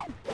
Yeah.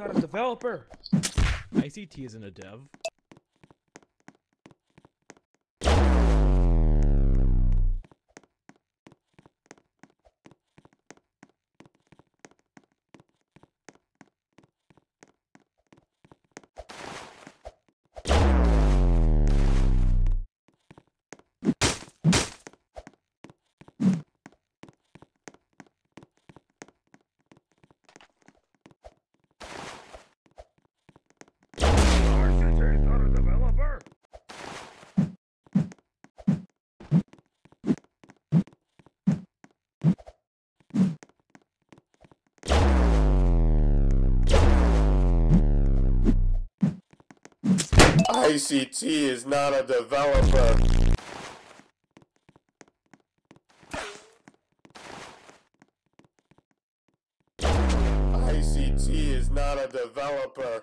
not a developer. ICT isn't a dev. ICT is not a developer. ICT is not a developer.